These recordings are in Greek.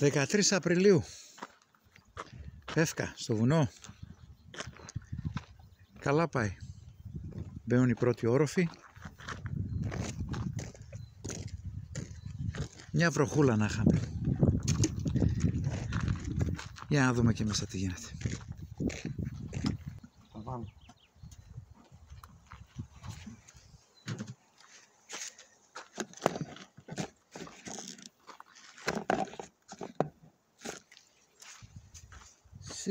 13 Απριλίου. Πεύκα στο βουνό. Καλά πάει. Μπαίνουν οι πρώτοι όροφοι. Μια βροχούλα να είχαμε. Για να δούμε και μέσα τι γίνεται.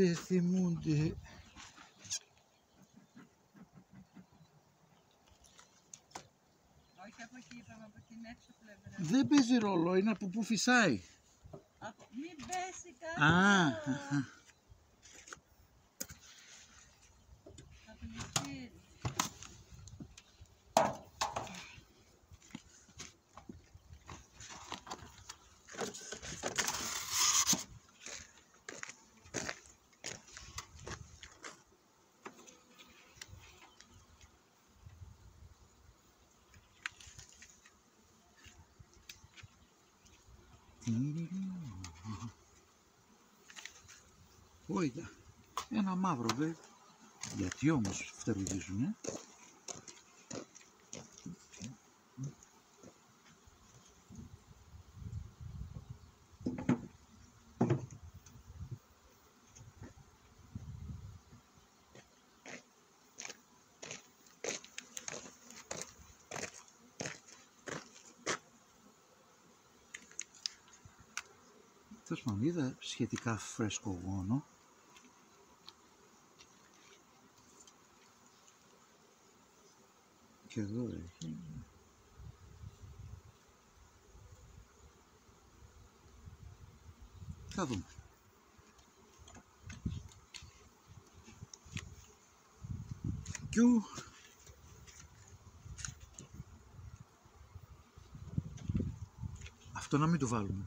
Σε θυμούνται. Όχι από εκεί είπαμε, από την έξω πλευρά. Δεν παίζει ρόλο, είναι από πού φυσάει. Από... Μην πέσει κάτω. Α, Από το γυριστήρι. Όιδα. Ένα μαύρο βέβαια. Γιατί όμως φτερουγίζουν, ε; Τέλος πάντων, είδα σχετικά φρέσκο γόνο. Και εδώ έχει. Θα δούμε. Κιου. Αυτό να μην το βάλουμε.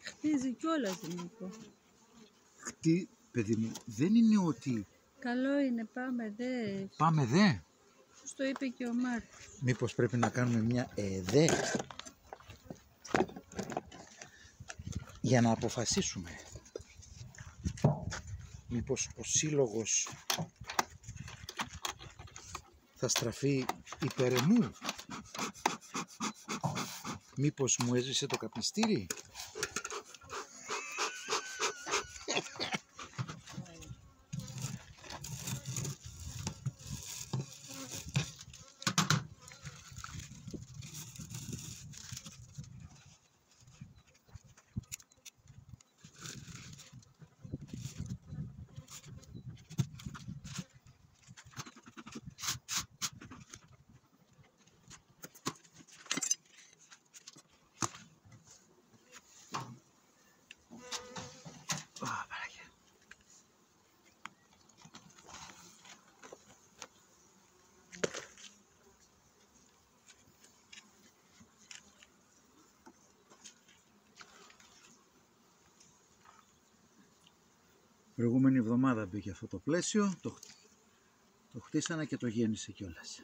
Χτίζει κιόλας Νίκο. Τι, παιδί μου, δεν είναι ότι Καλό είναι, πάμε δες. πάμε δε. Σου το είπε και ο Μάρκος. Μήπως πρέπει να κάνουμε μια ΕΔΕ για να αποφασίσουμε. Μήπως ο σύλλογος θα στραφεί υπέρ εμού. Μήπως μου έζησε το καπνιστήρι. Προηγούμενη εβδομάδα μπήκε αυτό το πλαίσιο, το, χ- το χτίσανε και το γέννησε κιόλας.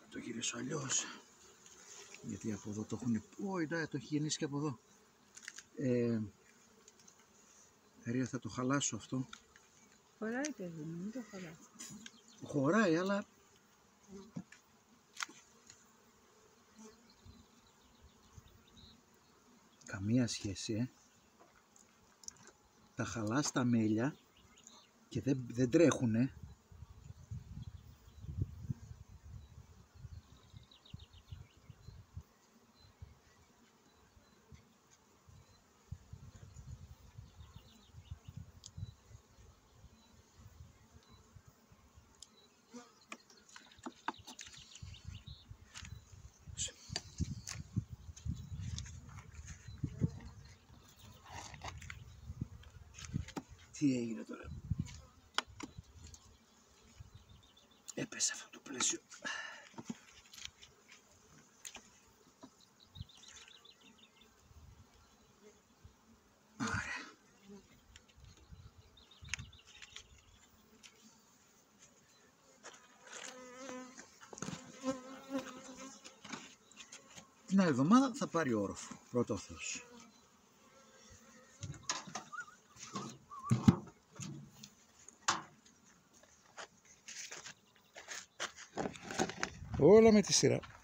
Θα το γυρίσω αλλιώς. Γιατί από εδώ το έχουν. Ω, ναι, το έχει γεννήσει και από εδώ. Ε, Ρία, θα το χαλάσω αυτό. Χωράει παιδί μου, μην το χωράς. Χωράει, αλλά. Καμία σχέση, ε. Τα χαλάς τα μέλια και δεν, δεν τρέχουνε. τι έγινε τώρα. Έπεσε αυτό το πλαίσιο. Την άλλη εβδομάδα θα πάρει όροφο. πρώτοθεως. Ο Θεός.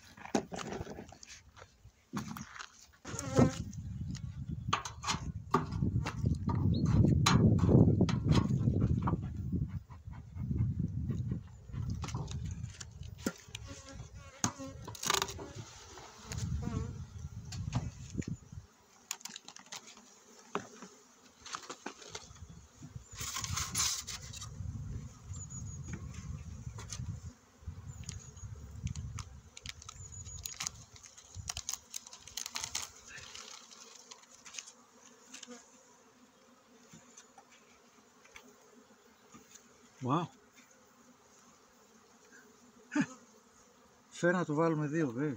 Φέρε να του βάλουμε δύο βέβαια.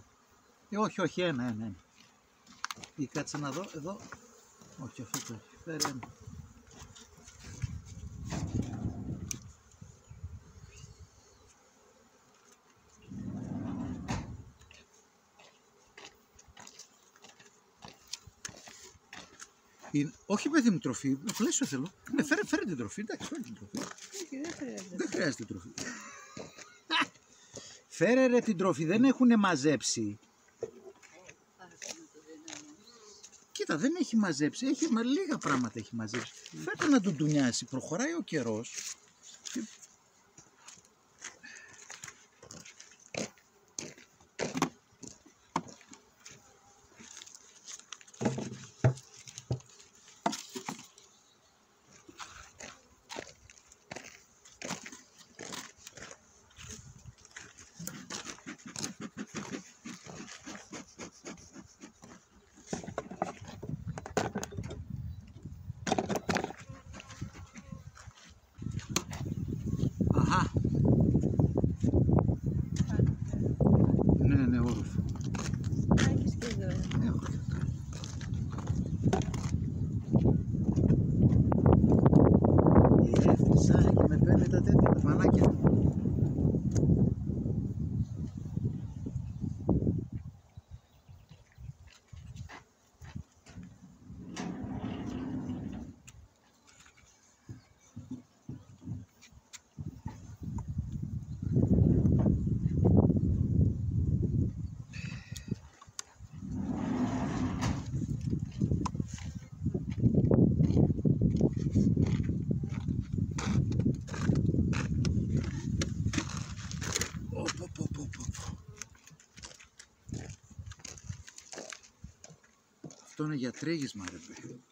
Ε, όχι, όχι, ένα, ένα, ένα. Ή κάτσε να δω, εδώ. Όχι, αυτό το έχει. Φέρε ένα. Είναι... Όχι παιδί μου τροφή, πλαίσιο θέλω. Ναι, φέρε, φέρε την τροφή, εντάξει, φέρε την τροφή. Όχι, δεν χρειάζεται. Δεν χρειάζεται τροφή. Φέρε ρε την τροφή, δεν έχουν μαζέψει. Κοίτα, δεν έχει μαζέψει. Έχει, μα, λίγα πράγματα έχει μαζέψει. Φέρτε να του ντουνιάσει. Προχωράει ο καιρός. Αχα. Ναι, ναι, όροφο. Έχεις και εδώ. ένα. Έχω. Ε, φυσάει και με παίρνει τα τέτοια, τα μαλάκια. Οπ, οπ, οπ, οπ, οπ. Αυτό είναι για τρίγισμα ρε παιδί.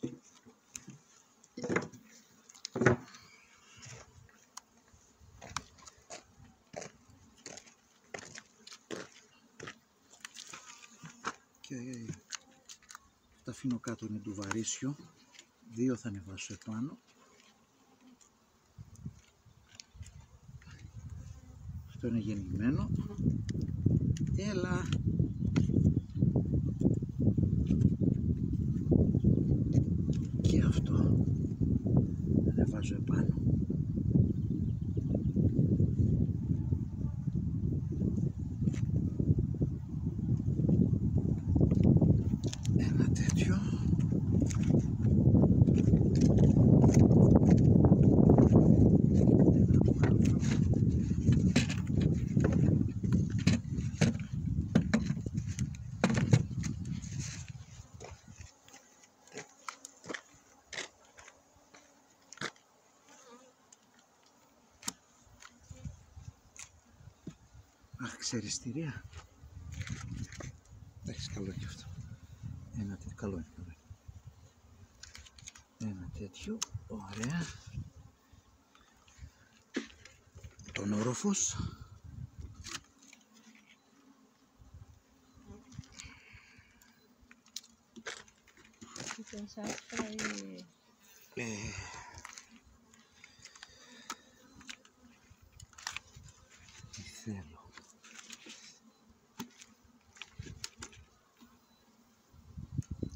Και τα αφήνω κάτω είναι του βαρύσιο. Δύο θα ανεβάσω επάνω. Αυτό είναι γεννημένο. Έλα. papá. Αχ, ξεριστηρία. Εντάξει, καλό και αυτό. Ένα τέτοιο, καλό είναι, καλό είναι. Ένα τέτοιο, ωραία. Τον όροφος. Κοίτας άσπρα ή... Ε, τι θέλω.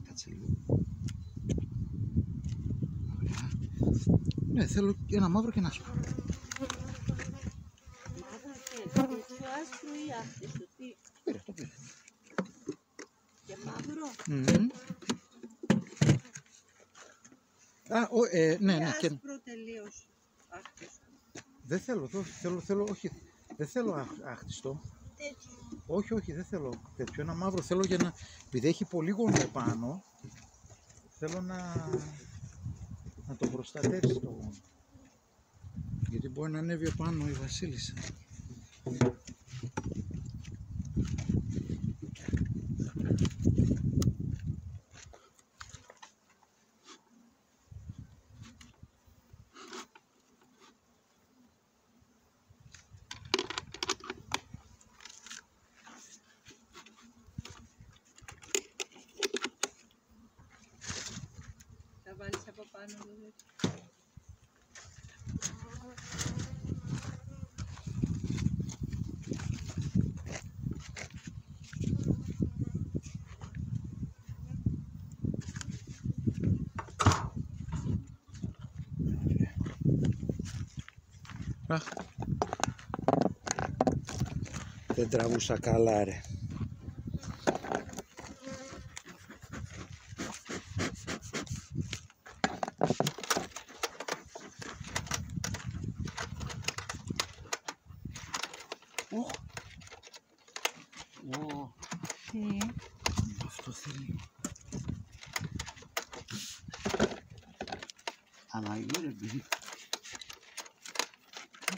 Κάτσε λίγο. Ωραία. Ναι, θέλω και ένα μαύρο και ένα άσπρο. Πιο άσπρο ή άσπρο, τι... Πήρε, το πήρε. άσπρο. Μμμ. Α, ο, ε, ναι, ναι, και άσπρο τελείως. Άχτιστο. δεν θέλω, το, θέλω, θέλω, όχι, δεν θέλω άχ- άχτιστο. Τέτοιο. Όχι, όχι, δεν θέλω τέτοιο. Ένα μαύρο θέλω για να. Επειδή έχει πολύ γωνό πάνω, θέλω να. να το προστατεύσει το γόνο. Γιατί μπορεί να ανέβει επάνω η Βασίλισσα. Θα βάλεις από πάνω δηλαδή. Αχ. Δεν τραβούσα καλά ρε. Οχ. Ω, Τι. Αυτό θέλει. Αλλά είναι ρε παιδί.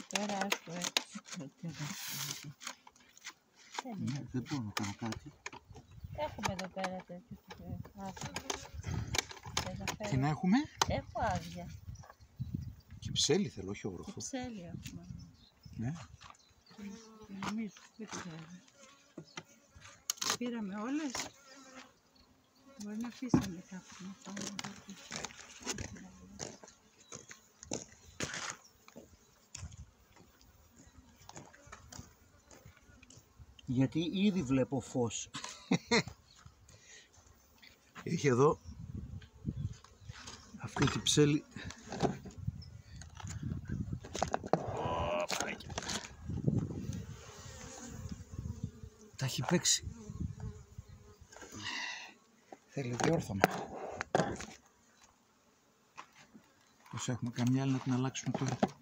Τώρα άσπρο έτσι. Τι να κάνω. Δεν είναι. Ναι, Δεν μπορώ να κάνω κάτι. Έχουμε; Εδώ πέρα τέτοιο. ε, άσπρο. Δεν θα Τι φέρω. να έχουμε. Έχω άδεια. Κυψέλη θέλω, όχι όροφο. Ψέλη έχουμε. Ναι. Νομίζω, δεν ξέρω. Πήραμε όλες. Μπορεί να αφήσαμε κάποιον. να πάμε Γιατί ήδη βλέπω φως. Έχει εδώ αυτή η κυψέλη. Τα έχει παίξει. Θέλει διόρθωμα. Πώς έχουμε καμιά άλλη να την αλλάξουμε τώρα.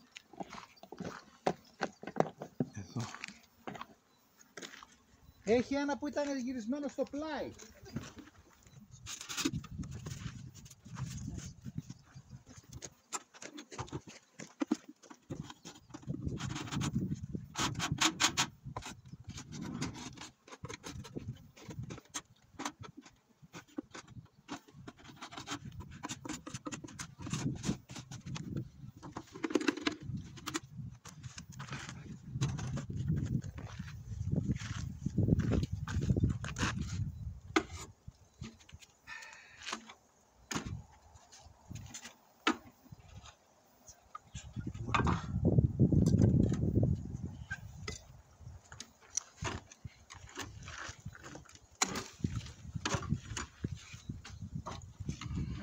Έχει ένα που ήταν γυρισμένο στο πλάι.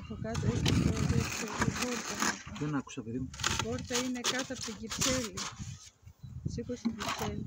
Από κάτω έχει το τέτοιο, την πόρτα. Δεν άκουσα παιδί μου. Η πόρτα είναι κάτω από την κυψέλη. Σήκωσε την κυψέλη.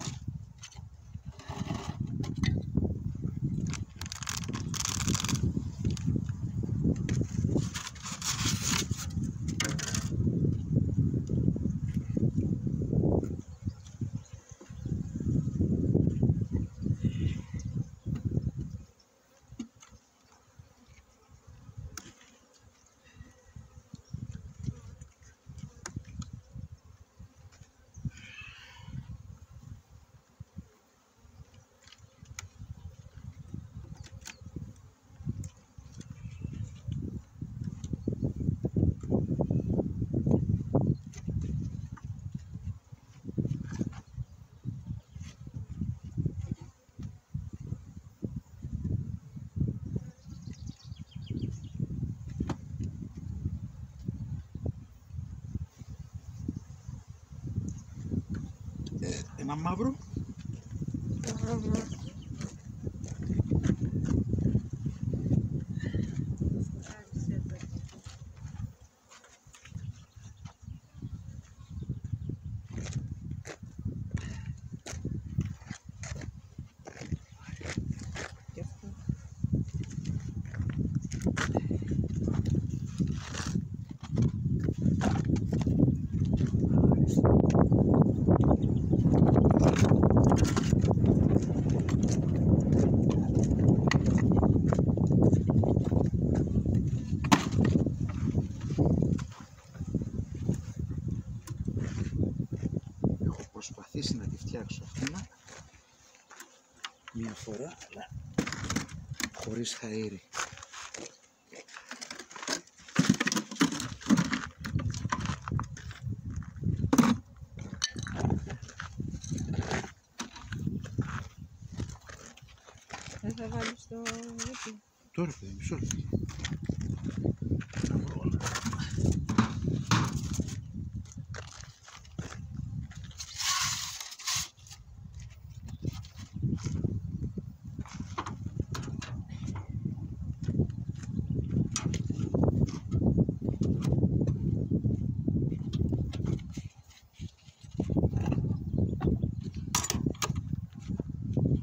Ένα μαύρο. Άρχισε εδώ. Και αυτό. Χωρίς χαΐρι. Δεν θα βάλεις το βίντεο. Τώρα παιδί, μισό λεπτό. Να βρω όλα.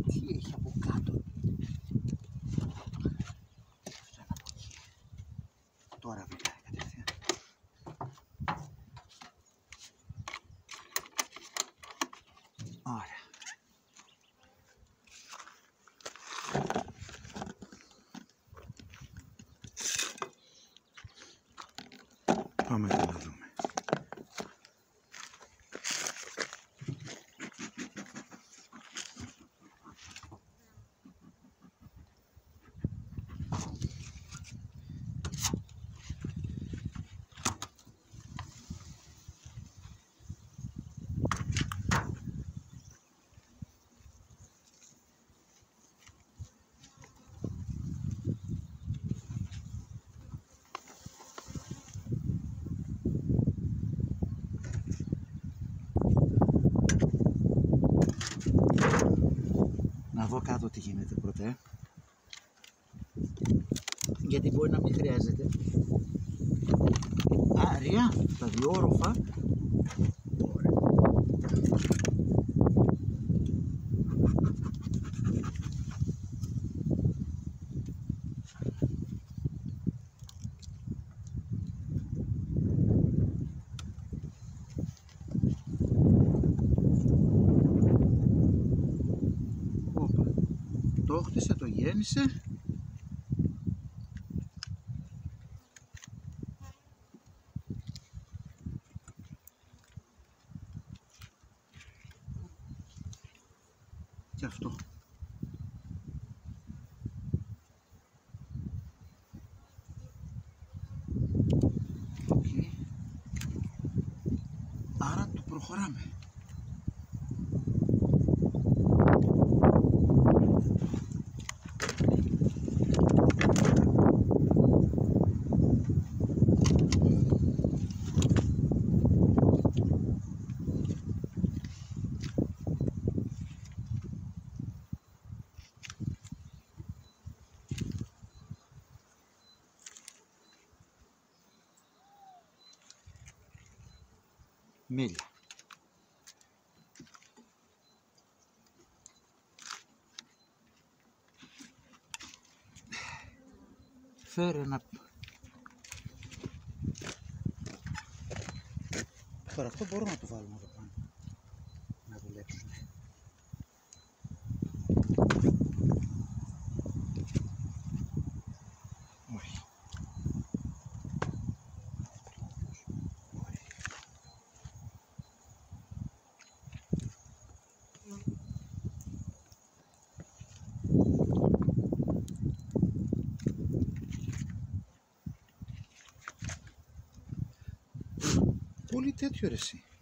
Τι έχει από κάτω. Φτάνω από εκεί. Τώρα βγήκανε κατευθείαν. Ωραία. Πάμε εδώ να δούμε. Να δω κάτω τι γίνεται πρώτα. ε. Γιατί μπορεί να μην χρειάζεται. Α, ριά, τα δύο όροφα. Ωραία. Όπα. Το χτίσε, το γέννησε. Και αυτό. Οκ. Άρα το προχωράμε. Μέλια. Φέρε ένα... Τώρα αυτό μπορούμε να το βάλουμε εδώ Πολύ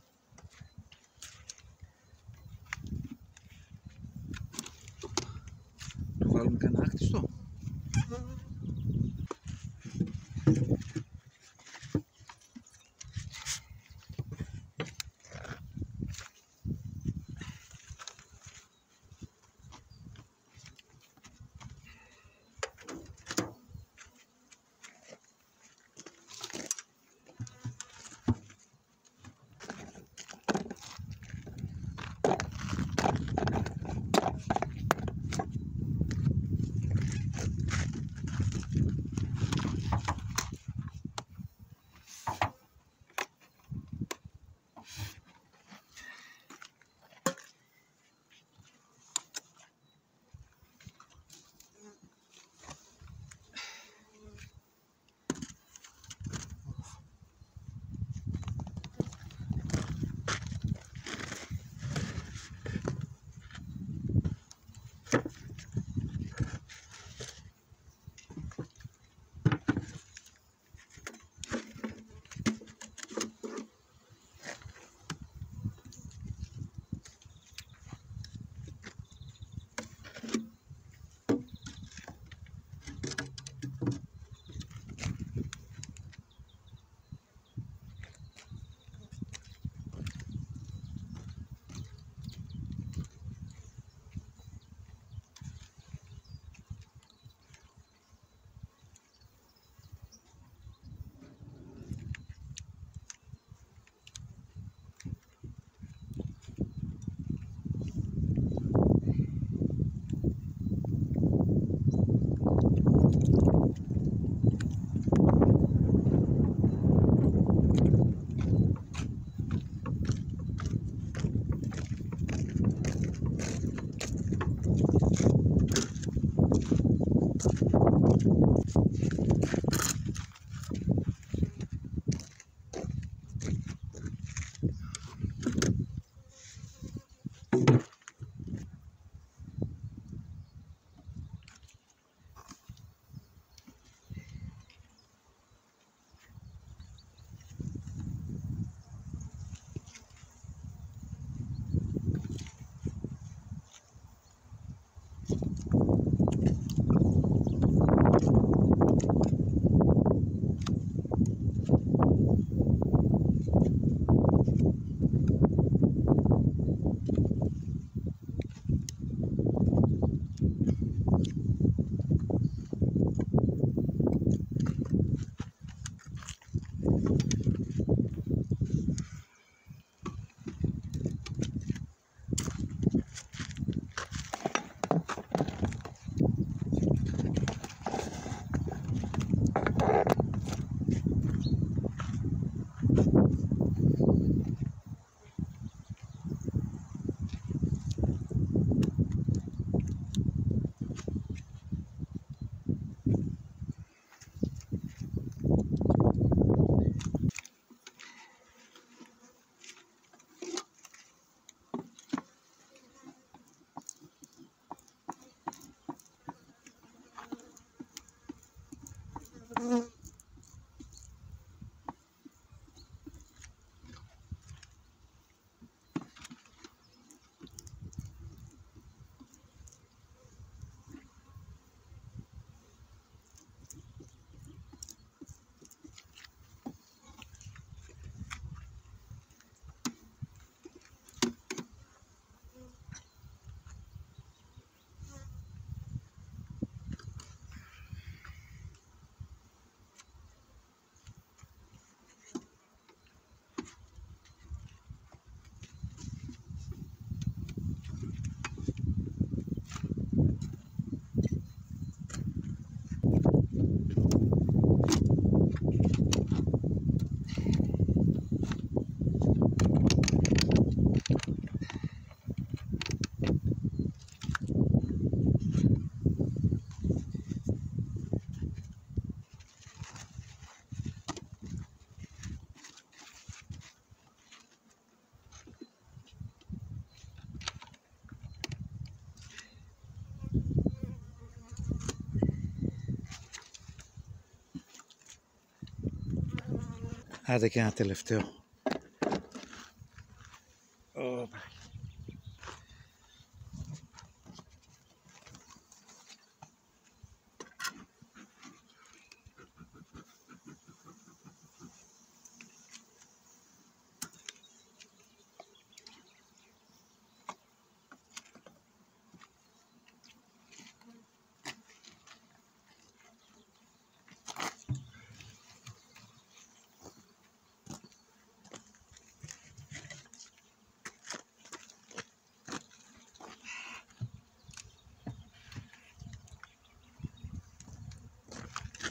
Άντε και ένα τελευταίο.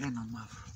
Ένα μαύρο.